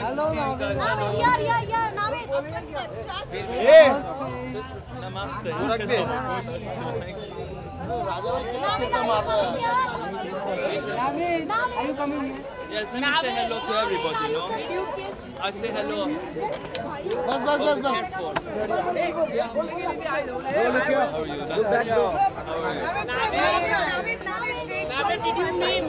nice hello, to see you guys. Hello. Yeah, yeah, yeah. Oh, Namaste. Namaste. Yes, let me say hello to everybody, no? I say hello. Bas, bas, bas, bas. How are you? That's How are you? Navid, Navid, Navid, Navid, did you name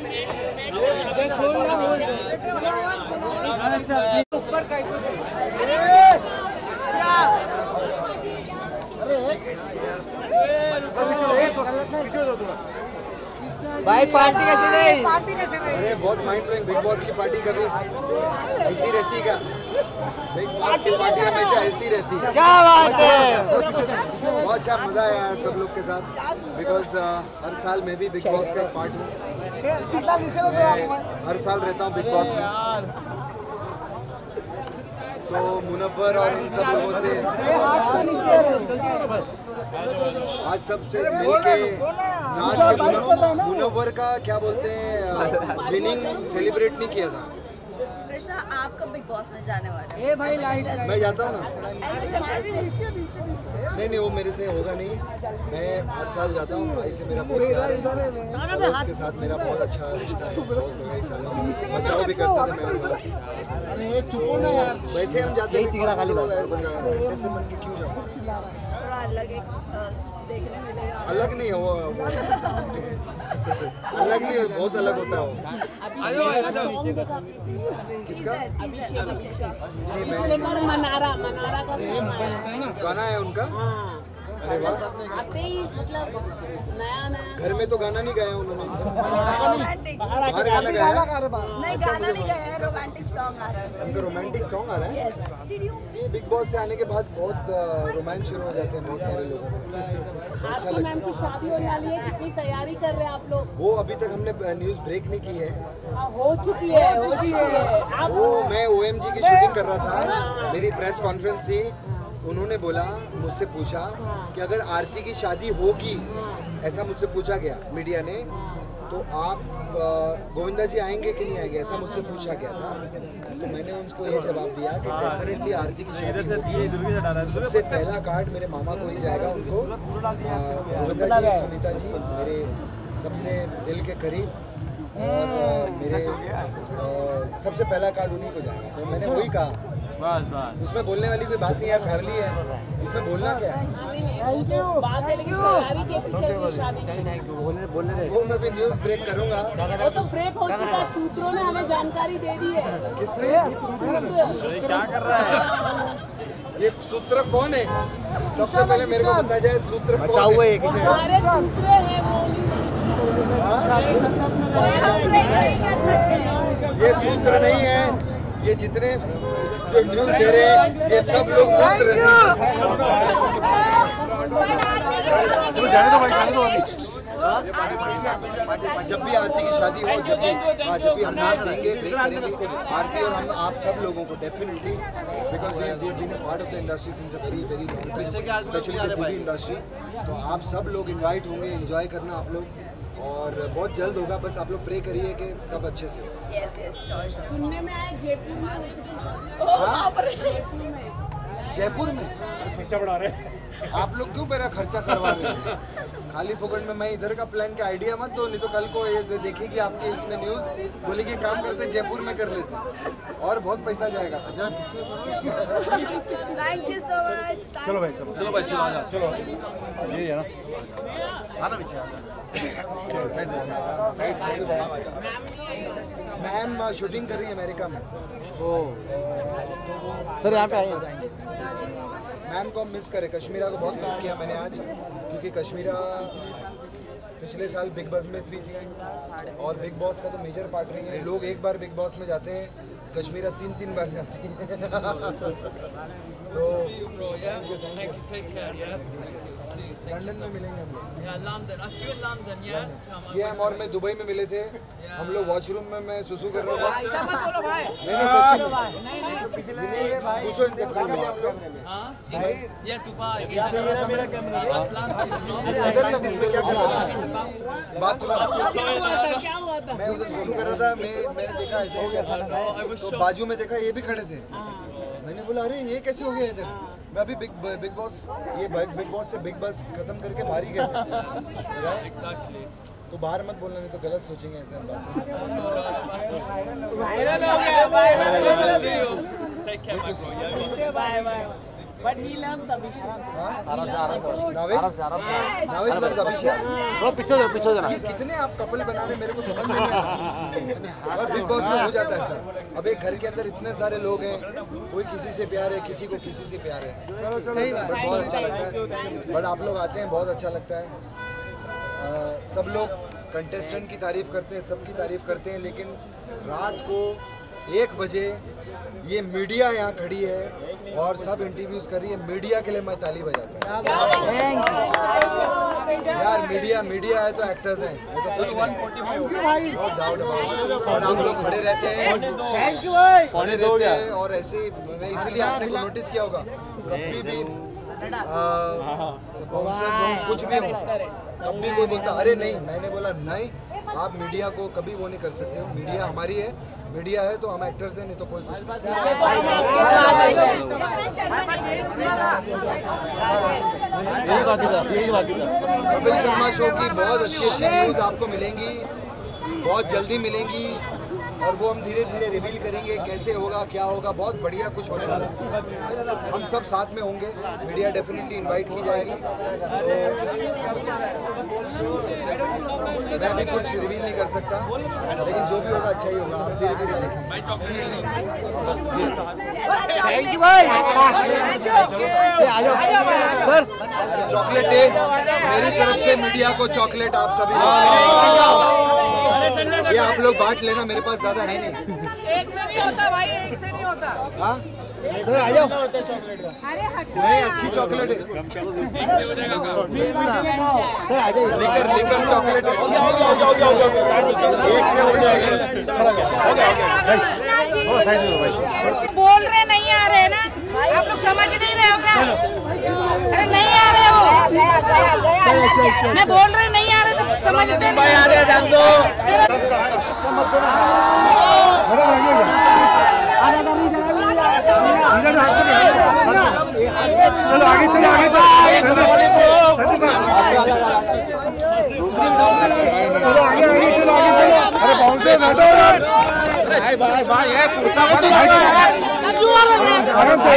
भाई party कैसे नहीं अरे बहुत mind blowing big boss की party कभी ऐसी रहती क्या? बिग बॉस की पार्टी हमेशा ऐसी रहती है। क्या बात है? बहुत अच्छा मज़ा आया सब लोग के साथ। बिकॉज़ हर साल मैं भी बिग बॉस का एक पार्ट हूँ। हर साल रहता हूँ बिग बॉस में। तो मुनवर और इन सब लोगों से आज सबसे मिलके नाच के मुनवर का क्या बोलते हैं विनिंग सेलिब्रेट नहीं किया था कृष्णा आप कब बिग बॉस में जाने वाले ए भाई लाइट मैं जाता हूँ ना। नहीं नहीं वो मेरे से होगा नहीं। मैं हर साल जाता हूँ। भाई से मेरा बहुत प्यार है। और उसके साथ मेरा बहुत अच्छा रिश्ता है। बहुत बड़ा सालों से बचाव भी करता था मैं और भारती वैसे हम जाते हैं घंटे से मन के क्यों थोड़ा अलग एक देखने मिलेगा। अलग नहीं है अलग नहीं बहुत अलग होता है वो। किसका? अभिषेक नहीं मैं मनारा मनारा का गाना है उनका? हाँ। आते ही मतलब नया नया घर में तो गाना नहीं गाया उन्होंने। रोमांटिक बाहर गाना गाया नहीं गाना नहीं गया है रोमांटिक सॉन्ग आ रहा है। उनका रोमांटिक सॉन्ग आ रहा है? ये बिग बॉस से आने के बाद बहुत रोमांस शुरू हो जाते हैं बहुत सारे लोगों में अच्छा लगता की शादी होने वाली है कितनी तैयारी कर रहे हैं आप लोग? वो अभी तक हमने न्यूज़ ब्रेक नहीं की है। हाँ, हो चुकी है हो चुकी है। वो मैं ओएमजी की शूटिंग कर रहा था मेरी प्रेस कॉन्फ्रेंस थी। उन्होंने बोला, मुझसे पूछा कि अगर आरती की शादी होगी, ऐसा मुझसे पूछा गया, मीडिया ने तो आप गोविंदा जी आएँगे कि नहीं आएँगे, ऐसा मुझसे पूछा गया था। तो मैंने उनको ये जवाब दिया कि डेफिनेटली आरती की शादी होगी तो सबसे पहला कार्ड मेरे मामा को ही जाएगा उनको। गोविंदा जी, सुनीता जी, मेरे सबसे दिल के करीब, और मेरे सबसे पहला कार्ड उन्हीं को जाएगा। तो मैंने वही कहा। उसमें बोलने वाली कोई बात नहीं यार फैमिली है। इसमें बोलना क्या है? बात है लेकिन तैयारी कैसी चल रही है शादी की वो मैं भी न्यूज़ ब्रेक करूँगा। वो तो ब्रेक हो चुका है सूत्रों। ने हमें जानकारी दे दी है? किसने सूत्र ये सूत्र कौन है? सबसे पहले मेरे को बताया जाए सूत्र कौन है? हमारे सूत्रे हैं वो हम ब्रेक नहीं ये सूत्र नहीं है। ये जितने जो न्यूज़ दे रहे हैं ये सब लोग मूत्र जब भी आरती की शादी हो जब भी हाँ जब भी हम न्यूज़ देंगे ब्रेक करेंगे आरती और हम आप सब लोगों को definitely because we we been a part of the industry since a very very long time specially the TV industry तो आप सब लोग इनवाइट होंगे एंजॉय करना आप लोग। और बहुत जल्द होगा बस आप लोग प्रे करिए कि सब अच्छे से हो। यस यस श्योर श्योर सुनने में आया जयपुर में जयपुर में। जयपुर में? खर्चा बढ़ा रहे आप लोग क्यों मेरा खर्चा करवा रहे हैं? खाली फुकट में मैं इधर का प्लान के आइडिया मत दो नहीं तो कल को ये देखेगी आपके इसमें न्यूज़ बोलेगी काम करते जयपुर में कर लेते और बहुत पैसा जाएगा। थैंक यू सो मच चलो भाई चलो। भाई चलो चलो यही है ना? मैम शूटिंग कर रही है अमेरिका में। ओ। तो वो सर यहाँ पे आएँगे मैम को मिस करें। कश्मीरा को बहुत मिस किया मैंने आज। क्योंकि कश्मीरा पिछले साल बिग बॉस में थ्री थी और बिग बॉस का तो मेजर पार्ट नहीं है। लोग एक बार बिग बॉस में जाते हैं कश्मीरा तीन तीन बार जाती है। तो लंडन में मिलेंगे हम लोग। Yeah, London. London. Yes. ये हम और मैं दुबई में मिले थे। हम लोग वॉशरूम में मैं सुसु कर रहा था। नहीं नहीं सच्ची में। पूछो इनसे कहाँ मिले आप लोग Huh? In, yeah, Dubai. In the, Atlantis, Atlantis में क्या कर रहा था? बाथरूम क्या हुआ था? मैं उधर शुरू कर रहा था मैं मैंने देखा ऐसे ही कर रहा था तो बाजू में देखा ये भी खड़े थे। मैंने बोला अरे ये कैसे हो गया इधर? मैं अभी बिग बिग बॉस ये बिग बॉस से बिग बॉस खत्म करके बाहर ही गए थे। तो बाहर मत बोलना नहीं तो गलत सोचेंगे ऐसे हम बात वायरल हो गया ही? नावेद? पीछे पीछे ये कितने आप कपल बना रहे मेरे को समझ में नहीं आ रहा और बिग बॉस में हो जाता है ऐसा। अब एक घर के अंदर इतने सारे लोग हैं कोई किसी से प्यार है किसी को किसी से प्यार है। बट बहुत अच्छा लगता है। बट आप लोग आते हैं बहुत अच्छा लगता है। सब लोग कंटेस्टेंट की तारीफ़ करते हैं सबकी तारीफ़ करते हैं लेकिन रात को एक बजे ये मीडिया यहाँ खड़ी है और सब इंटरव्यूज़ कर रही है मीडिया के लिए मैं ताली बजाता हूँ। यार मीडिया मीडिया है तो एक्टर्स हैं ये तो कुछ नहीं डाउट और आप लोग खड़े रहते हैं। खड़े रहते हैं। और ऐसे इसीलिए आपने नोटिस किया होगा, कभी भी कुछ भी हो, कभी कोई बोलता, अरे नहीं। मैंने बोला, नहीं, आप मीडिया को कभी वो नहीं कर सकते हो। मीडिया हमारी है मीडिया है तो हम एक्टर्स हैं, नहीं तो कोई कुछ कपिल शर्मा शो की बहुत अच्छी अच्छी न्यूज़ आपको मिलेंगी, बहुत जल्दी मिलेंगी। और वो हम धीरे धीरे रिवील करेंगे कैसे होगा क्या होगा बहुत बढ़िया कुछ होने वाला है। हम सब साथ में होंगे मीडिया डेफिनेटली इनवाइट की जाएगी। तो मैं भी कुछ रिवील नहीं कर सकता लेकिन जो भी होगा अच्छा ही होगा आप धीरे धीरे देखेंगे। थैंक यू भाई आ जाओ सर चॉकलेट डे मेरी तरफ़ से मीडिया को चॉकलेट आप सभी ये आप लोग बांट लेना मेरे पास ज़्यादा है नहीं। एक से नहीं होता भाई एक से नहीं होता। हाँ? सर आ जाओ। नहीं अच्छी चॉकलेट है। सर आ जाओ। लिकर लिकर चॉकलेट अच्छी एक से हो जाएगा। बोल रहे नहीं आ रहे ना? आप लोग समझ नहीं रहे हो क्या? अरे नहीं आ रहे हो। मैं बोल रहे नहीं समझते नहीं आ जान दो चलो आगे चलो आगे चलो अरे बाउंसर्स हटो भाई भाई भाई ये कुर्ता आराम से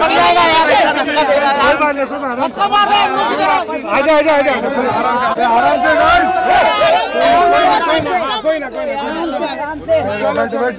पड़ जाएगा यार ऐसा धक्का दे रहा है कोई बात नहीं कोई बात नहीं आजा आजा आजा चलो आराम से आराम से। गाइस कोई ना कोई ना आराम से बैठ बैठ